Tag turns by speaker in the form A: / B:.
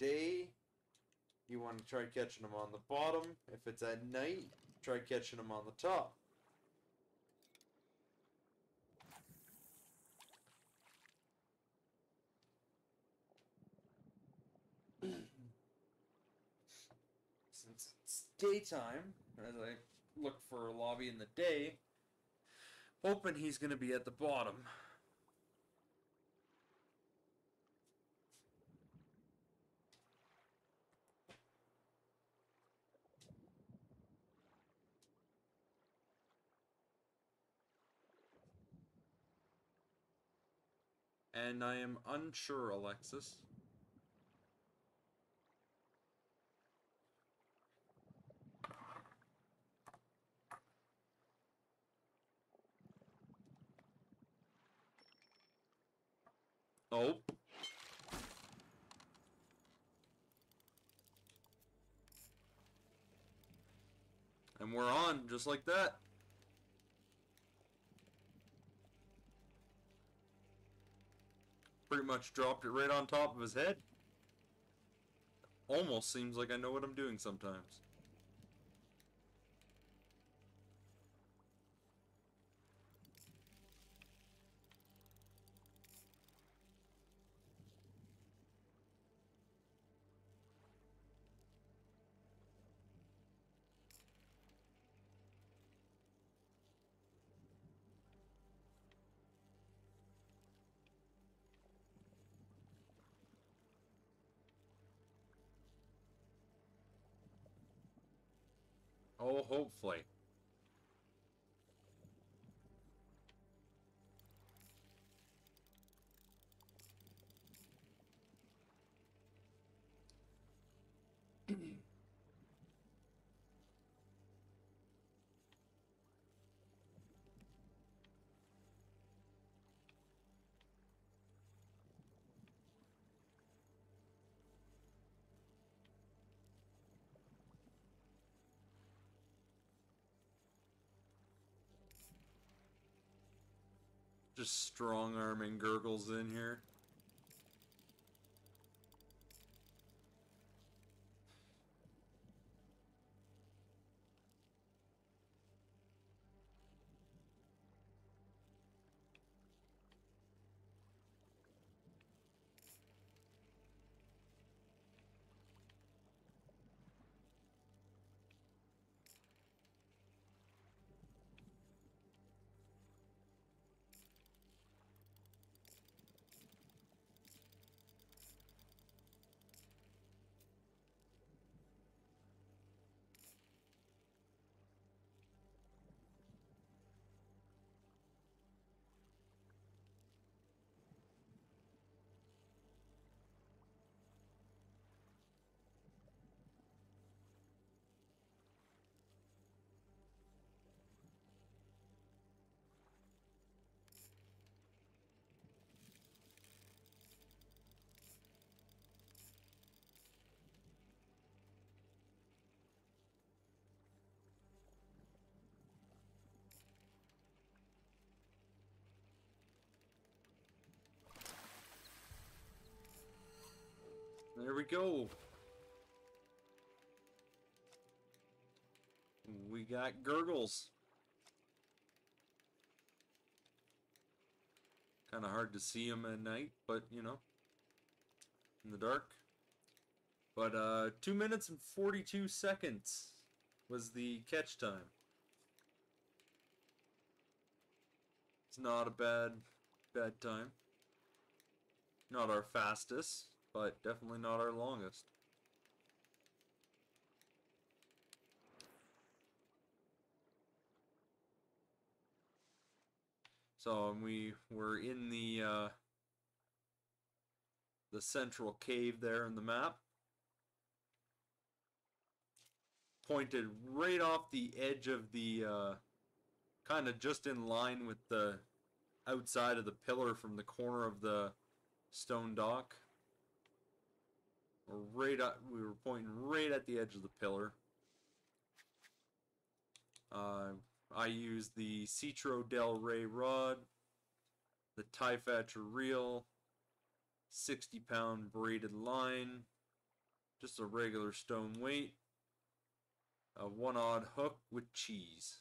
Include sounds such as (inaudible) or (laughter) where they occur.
A: day, you want to try catching them on the bottom. If it's at night, try catching them on the top. (clears throat) Since it's daytime, as I look for a lobby in the day, hoping he's going to be at the bottom. And I am unsure, Alexis. Oh. And we're on, just like that. Pretty much dropped it right on top of his head. Almost seems like I know what I'm doing sometimes. Oh, hopefully. Just strong arming gurgles in here. Go. We got gurgles. Kind of hard to see them at night, but you know, in the dark. But uh, 2 minutes and 42 seconds was the catch time. It's not a bad, bad time. Not our fastest but definitely not our longest. So we were in the uh, the central cave there in the map. Pointed right off the edge of the, uh, kind of just in line with the outside of the pillar from the corner of the stone dock right at, we were pointing right at the edge of the pillar. Uh, I used the Cetro Del Rey rod, the Tie reel, 60 pound braided line, just a regular stone weight, a one odd hook with cheese.